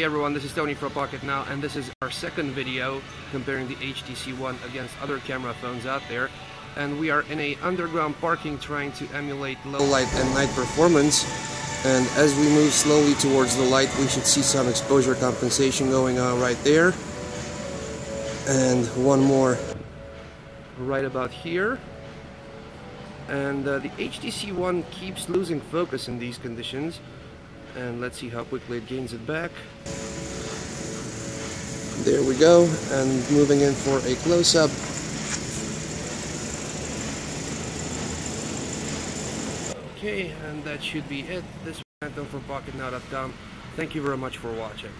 Hey everyone, this is Tony from Pocketnow, and this is our second video comparing the HTC One against other camera phones out there. And we are in a underground parking trying to emulate low light and night performance. And as we move slowly towards the light, we should see some exposure compensation going on right there. And one more right about here. And uh, the HTC One keeps losing focus in these conditions and let's see how quickly it gains it back. There we go, and moving in for a close-up. Okay, and that should be it. This is Anton from PocketNow.com. Thank you very much for watching.